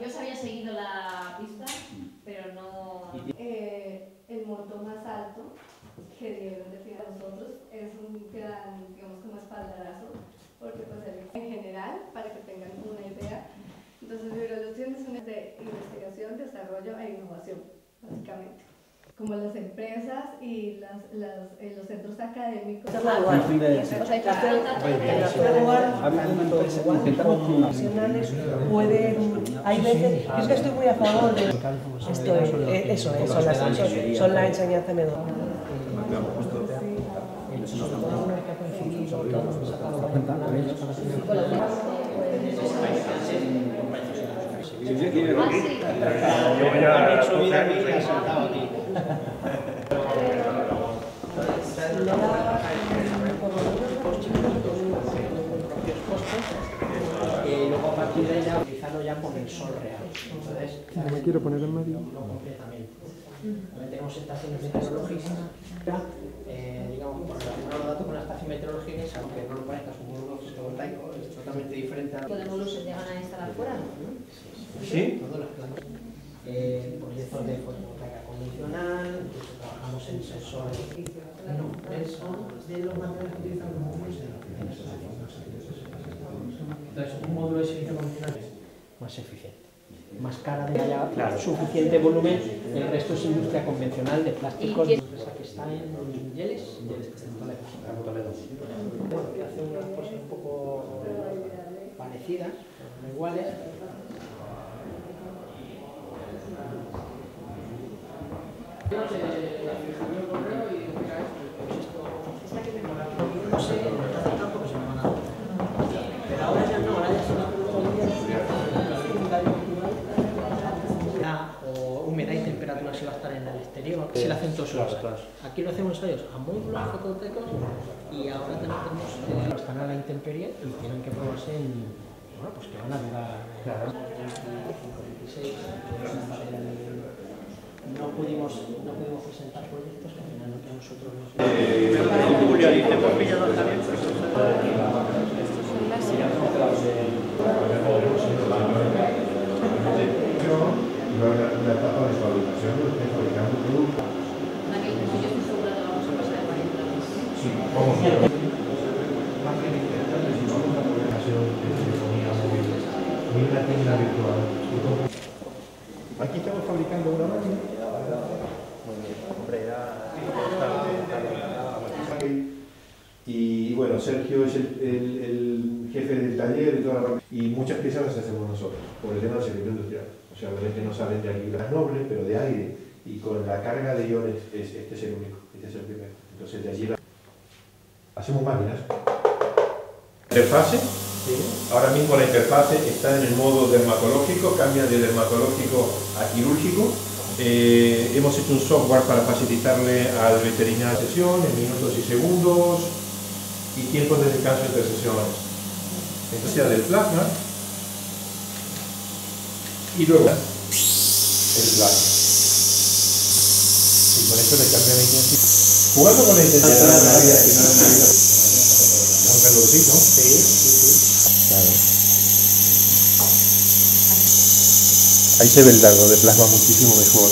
Yo os había seguido la pista, pero no... Eh, el monto más alto que dieron de a nosotros es un gran, digamos, como espaldarazo, porque pues, en general, para que tengan una idea, entonces Vibración es una de investigación, desarrollo e innovación, básicamente como las empresas y las, las, eh, los centros académicos. pueden, hay veces, es que estoy muy a favor de esto, eh, eso es, son, las, son, son la enseñanza menor. Yo voy a y luego a partir de ella utilizarlo ya con el sol real. Entonces, no me quiero poner en medio. No completamente. También tenemos estaciones meteorológicas, eh, digamos, por relacionar los datos con la estación meteorológica, aunque no lo parezca, es un módulo fotovoltaico, es totalmente diferente a... ¿Podemos luces llegan a instalar fuera? Sí. Todas las plantas. Eh, proyectos de fotovoltaica convencional, en sensores. No, es de los materiales que utilizan los módulos Entonces, un módulo de servicio convencional es más eficiente más cara de haya claro. suficiente volumen, el resto es industria convencional de plásticos, empresa que está en Yeles, en Toledo. Hace unas cosas un poco parecidas, no iguales. No sé, tampoco se me van a Pero ahora ya no, ahora ya se va a humedad y temperatura si va a estar en el exterior, si el acento solar. Aquí lo hacemos ellos a módulos fotovoltaicos y ahora tenemos eh, están a la intemperie y tienen que probarse en bueno, pues que van a durar claro. 26, no pudimos no pudimos presentar proyectos que al final no que nosotros nos eh, Julio dice pues pillador también la, la etapa de una tienda virtual. Aquí estamos fabricando una máquina. Y bueno, Sergio es el, el, el jefe del taller y toda la y muchas piezas las hacemos nosotros, por el tema del servicio industrial. O sea, obviamente no salen de aquí las nobles, pero de aire. Y con la carga de iones, es, este es el único, este es el primero. Entonces de allí la... hacemos máquinas. Interfase. Ahora mismo la interfase está en el modo dermatológico, cambia de dermatológico a quirúrgico. Eh, hemos hecho un software para facilitarle al veterinario sesión en minutos y segundos y tiempos de descanso entre sesiones. Entonces, del plasma, y luego el blanco. Y con esto le cambia la intensidad. Jugando con la intensidad de la vida, no es un calorcito. Sí, sí, sí. Claro. Ahí se ve el dardo de plasma muchísimo mejor,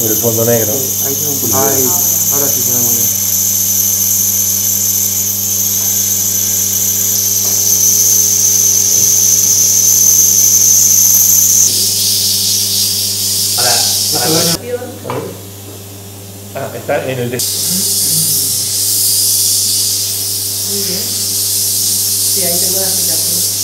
por el fondo negro. Ahí se ve un. Ahí, ahora sí se ve muy bien. Ah, está en el de... Muy bien. Sí, ahí tengo la aplicación.